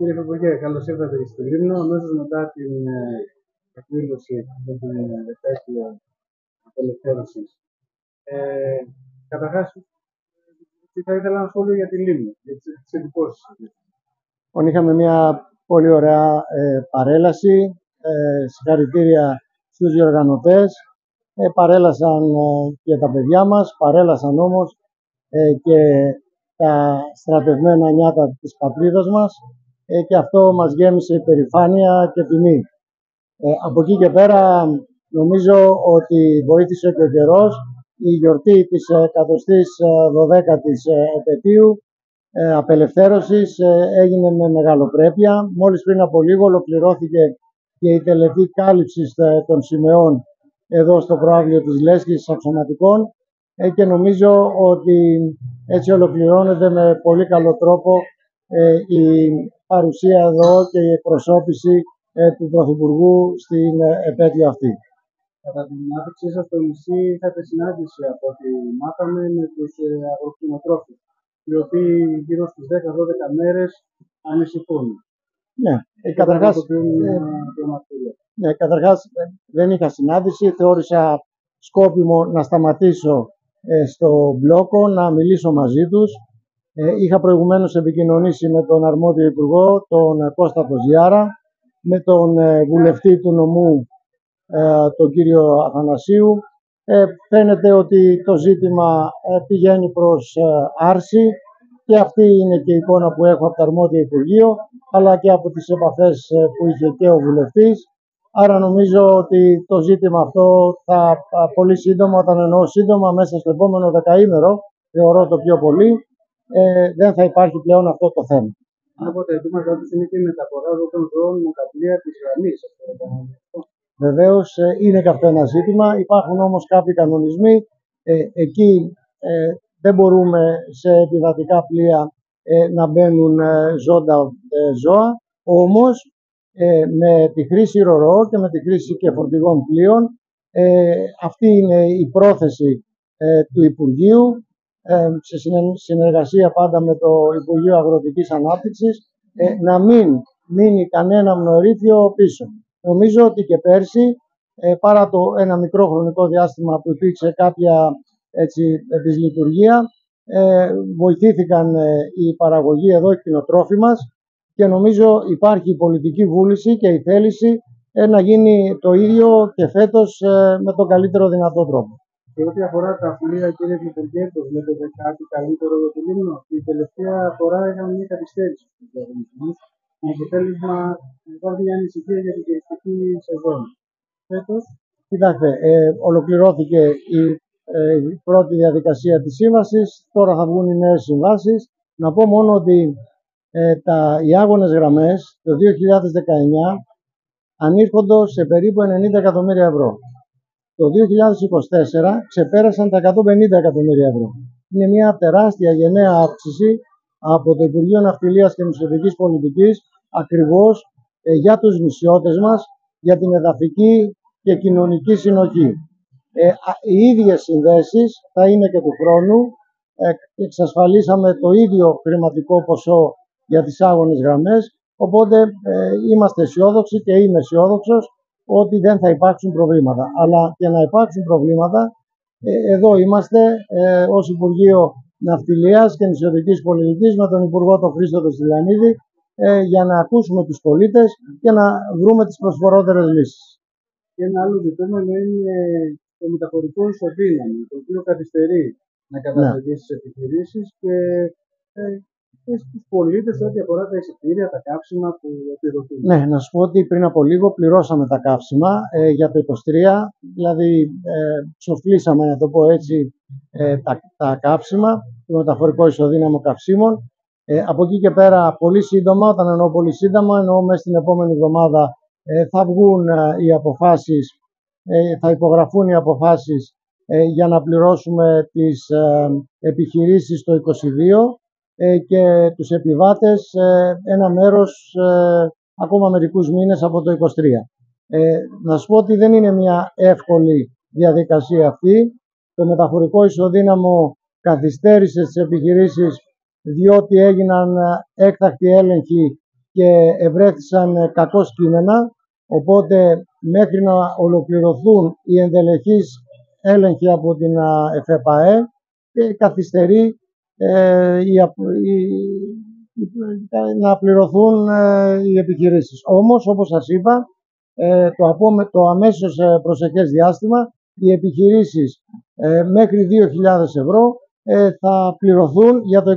Κύριε Υπουργέ, καλώς ήρθατε στην Λίμνο. Αμέσως μετά την ε, εκδήλωση για την επέτειο απελευθέρωσης. Ε, Καταρχάς, θα ήθελα ένα σχόλιο για την Λίμνο, για τις εντυπώσεις. Λοιπόν, είχαμε μια πολύ ωραία ε, παρέλαση. Ε, συγχαρητήρια στους διοργανωτές. Ε, παρέλασαν ε, και τα παιδιά μας, παρέλασαν όμως ε, και τα στρατευμένα νιάτα της πατρίδας μας ε, και αυτό μας γέμισε υπερηφάνεια και τιμή. Ε, από εκεί και πέρα νομίζω ότι βοήθησε και ο καιρός η γιορτή της 112ης επαιτίου ε, απελευθέρωσης έγινε με μεγαλοπρέπεια. Μόλις πριν από λίγο ολοκληρώθηκε και η τελετή κάλυψης των σημεών εδώ στο προάβλιο της Λέσχης αξιωματικών και νομίζω ότι έτσι ολοκληρώνεται με πολύ καλό τρόπο η παρουσία εδώ και η εκπροσώπηση ε, του Πρωθυπουργού στην ε, επέτειο αυτή. Κατά την άποψή σας, στο νησί είχατε συνάντηση από ό,τι μάθαμε με τους ε, αγροκτηνοτρόφους, οι οποίοι γύρω στις 10-12 μέρες ανησυχούν. Ναι, ε, καταρχάς, ναι, καταρχάς δεν είχα συνάντηση, θεώρησα σκόπιμο να σταματήσω στο μπλόκο, να μιλήσω μαζί τους ε, είχα προηγουμένως επικοινωνήσει με τον αρμόδιο υπουργό, τον Κώστα Ποζιάρα, με τον ε, βουλευτή του νομού, ε, τον κύριο Αθανασίου. Φαίνεται ότι το ζήτημα πηγαίνει προς άρση και αυτή είναι και η εικόνα που έχω από το αρμόδιο Υπουργείο, αλλά και από τις επαφές που είχε και ο βουλευτής. Άρα νομίζω ότι το ζήτημα αυτό θα πολύ σύντομα, όταν εννοώ σύντομα, μέσα στο επόμενο δεκαήμερο, θεωρώ το πιο πολύ, ε, δεν θα υπάρχει πλέον αυτό το θέμα. Από τα αιτήματα του είναι και η μεταφορά των ζώων με κατλία της γραμμής. Βεβαίως ε, είναι και αυτό ένα ζήτημα. Υπάρχουν όμως κάποιοι κανονισμοί. Ε, εκεί ε, δεν μπορούμε σε επιβατικά πλοία ε, να μπαίνουν ζώντα ζώα. Όμως με τη χρήση ρορό και με τη χρήση και φορτηγών πλοίων αυτή είναι η πρόθεση του Υπουργείου σε συνεργασία πάντα με το Υπουργείο Αγροτικής Ανάπτυξης ε, να μην μείνει κανένα μνορίθιο πίσω. Νομίζω ότι και πέρσι, ε, παρά το ένα μικρό χρονικό διάστημα που υπήρξε κάποια έτσι, δυσλειτουργία, ε, βοηθήθηκαν οι παραγωγοί εδώ, οι κτηνοτρόφοι μας και νομίζω υπάρχει η πολιτική βούληση και η θέληση να γίνει το ίδιο και φέτος με τον καλύτερο δυνατό τρόπο. Σε ό,τι αφορά τα πλοία, κύριε Υπουργέ, το βλέπετε κάτι καλύτερο για την Λίμνο. Η τελευταία φορά είχαμε μια καθυστέρηση στους διαγωνισμούς. Με αποτέλεσμα υπάρχει μια ανησυχία για την τουριστική σεζόν. Φέτος. Κοιτάξτε, ε, ολοκληρώθηκε η, ε, πρώτη διαδικασία της σύμβασης, τώρα θα βγουν οι νέες συμβάσεις. Να πω μόνο ότι ε, τα, οι άγονες γραμμές το 2019 ανήρχονται σε περίπου 90 εκατομμύρια ευρώ το 2024 ξεπέρασαν τα 150 εκατομμύρια ευρώ. Είναι μια τεράστια γενναία αύξηση από το Υπουργείο Ναυτιλίας και Νησιωτικής Πολιτικής ακριβώς ε, για τους νησιώτες μας, για την εδαφική και κοινωνική συνοχή. Ε, οι ίδιες συνδέσεις θα είναι και του χρόνου. Ε, εξασφαλίσαμε το ίδιο χρηματικό ποσό για τις άγονες γραμμές, οπότε ε, είμαστε αισιόδοξοι και είμαι αισιόδοξος ότι δεν θα υπάρξουν προβλήματα. Αλλά και να υπάρξουν προβλήματα, ε, εδώ είμαστε ε, ως Υπουργείο Ναυτιλίας και Νησιωτικής Πολιτικής με τον Υπουργό τον Χρήστο Στυλιανίδη ε, για να ακούσουμε τους πολίτες και να βρούμε τις προσφορότερες λύσεις. Και ένα άλλο ζητούμενο είναι το μεταφορικό ισοδύναμο, το οποίο καθυστερεί να κατασταθεί ναι. επιχειρήσεις και ε, και στους πολίτες ό,τι αφορά τα εισιτήρια, τα καύσιμα που επιδοτούν. Ναι, να σου πω ότι πριν από λίγο πληρώσαμε τα καύσιμα ε, για το 23, δηλαδή ε, ψοφλήσαμε, να το πω έτσι, ε, τα, τα καύσιμα, το μεταφορικό ισοδύναμο καυσίμων. Ε, από εκεί και πέρα, πολύ σύντομα, όταν εννοώ πολύ σύντομα, εννοώ μέσα στην επόμενη εβδομάδα ε, θα βγουν ε, οι αποφάσεις, θα υπογραφούν οι αποφάσεις για να πληρώσουμε τις επιχειρήσεις το 22 ε, και τους επιβάτες ε, ένα μέρος ε, ακόμα μερικούς μήνες από το 23. Να σου πω ότι δεν είναι μια εύκολη διαδικασία αυτή. Το μεταφορικό ισοδύναμο καθυστέρησε τις επιχειρήσεις διότι έγιναν έκτακτοι έλεγχοι και ευρέθησαν κακό κείμενα, οπότε μέχρι να ολοκληρωθούν οι εντελεχείς έλεγχοι από την ΕΦΕΠΑΕ καθυστερεί ε, να πληρωθούν ε, οι επιχειρήσεις. Όμως, όπως σας είπα, ε, το, το αμέσως προσεχές διάστημα οι επιχειρήσεις μέχρι 2.000 ευρώ θα πληρωθούν για το 2022.